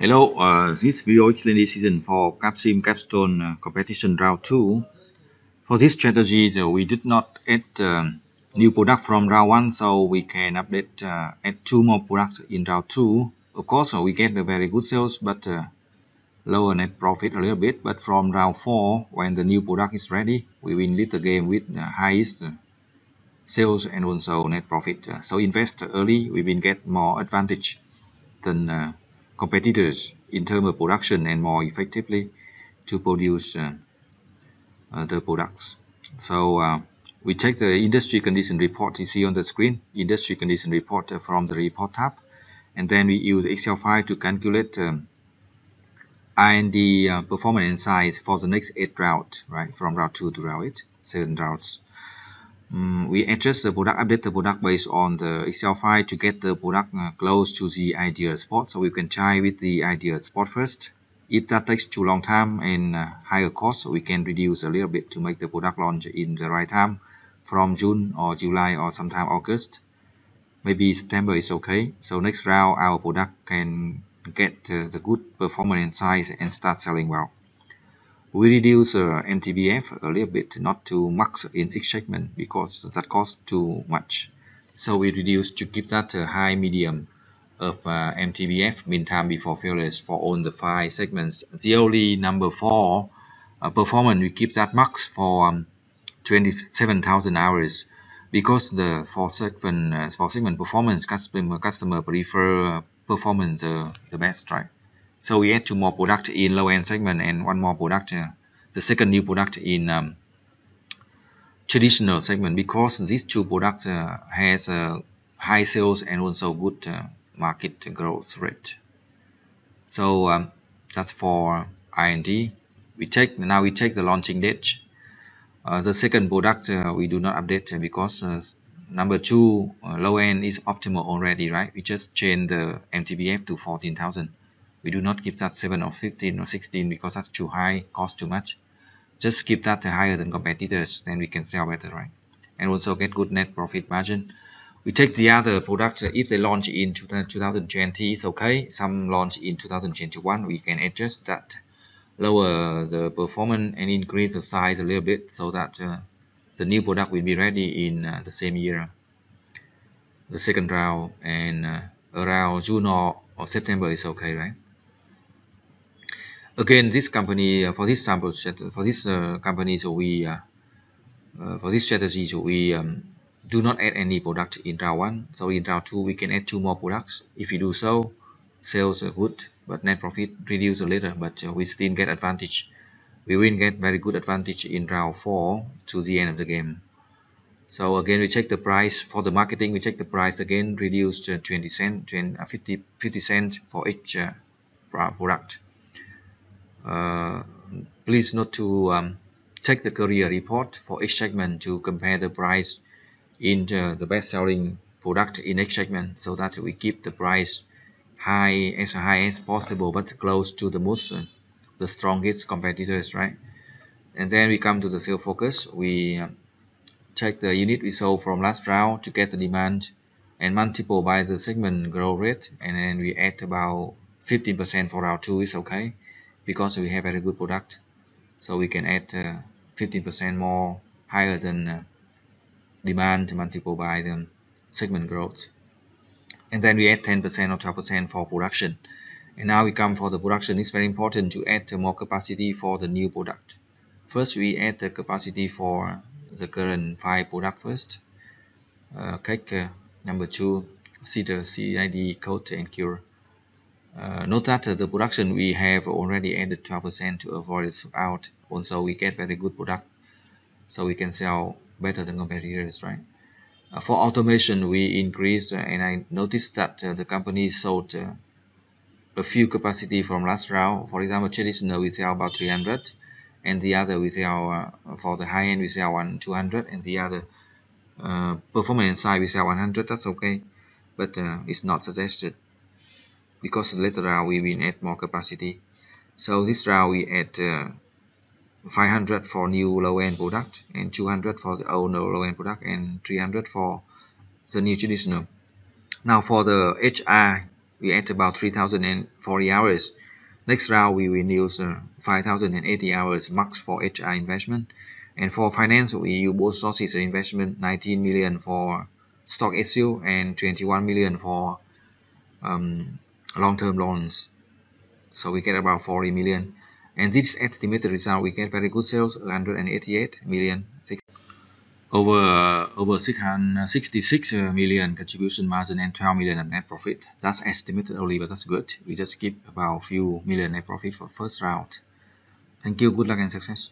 Hello, uh, this video decision for Capsim Capstone uh, competition round 2. For this strategy, we did not add um, new product from round 1, so we can update uh, add two more products in round 2. Of course, uh, we get a very good sales, but uh, lower net profit a little bit. But from round 4, when the new product is ready, we win little game with the highest uh, sales and also net profit. So invest early, we will get more advantage than competitors in terms of production and more effectively to produce uh, uh, the products. So uh, we take the industry condition report you see on the screen, industry condition report from the report tab, and then we use Excel file to calculate um, R&D uh, performance and size for the next eight routes, right, from route 2 to route 8, seven routes. Um, we adjust the product, update the product based on the Excel file to get the product uh, close to the ideal spot. So we can try with the ideal spot first. If that takes too long time and uh, higher cost, we can reduce a little bit to make the product launch in the right time from June or July or sometime August. Maybe September is okay. So next round, our product can get uh, the good performance and size and start selling well. We reduce uh, MTBF a little bit, not too much in each segment because that costs too much. So we reduce to keep that uh, high medium of uh, MTBF mean time before failures for all the five segments. The only number four uh, performance we keep that max for um, 27,000 hours because the for segment uh, segment performance customer customer prefer performance uh, the best right so we add two more product in low end segment and one more product, uh, the second new product in um, traditional segment because these two products uh, has a high sales and also good uh, market growth rate. So um, that's for R&D. We take now we take the launching date. Uh, the second product uh, we do not update because uh, number two low end is optimal already, right? We just change the MTBF to 14,000 we do not keep that 7 or 15 or 16 because that's too high cost too much. Just keep that higher than competitors then we can sell better right? And also get good net profit margin. We take the other products if they launch in 2020 it's okay. Some launch in 2021 we can adjust that lower the performance and increase the size a little bit so that uh, the new product will be ready in uh, the same year. The second round and uh, around June or, or September is okay right again this company uh, for this sample set for this uh, company so we uh, for this strategy so we um, do not add any product in round one. So in round two we can add two more products. If we do so sales are good but net profit reduce a little but we still get advantage. We will get very good advantage in round four to the end of the game. So again we check the price for the marketing. We check the price again reduced 20 cent 20, 50 50 cent for each uh, product. uh, please note to um, check the Courier report for each segment to compare the price in the, the best-selling product in each segment so that we keep the price high as high as possible but close to the most uh, the strongest competitors right? And then we come to the sales focus. We uh, check the unit we sold from last round to get the demand and multiple by the segment growth rate. And then we add about 15% for round 2 is okay because we have very good product so we can add 15% uh, more higher than uh, demand multiple by the segment growth. And then we add 10% or 12% for production. And now we come for the production. It's very important to add more capacity for the new product. First we add the capacity for the current five product first. Uh, cake uh, number two cedar CID coat and cure uh, note that uh, the production we have already added 12% to avoid it out. Also, we get very good product, so we can sell better than competitors, right? Uh, for automation, we increased, uh, and I noticed that uh, the company sold uh, a few capacity from last round. For example, traditional we sell about 300, and the other we sell for the high end we sell one 200, and the other performance side we sell 100. That's okay, but it's not suggested because later round we will add more capacity. So this round we add uh, 500 for new low-end product and 200 for the old low-end product and 300 for the new traditional. Now for the HR we add about 3040 hours. Next round we will use uh, 5080 hours max for HR investment. And for finance we use both sources of investment 19 million for stock issue and 21 million for um, long-term loans. So we get about 40 million. And this estimated result we get very good sales 188 million over uh, over 666 uh, contribution margin and 12 million net profit. That's estimated only but that's good. We just keep about a few million net profit for first round. Thank you. Good luck and success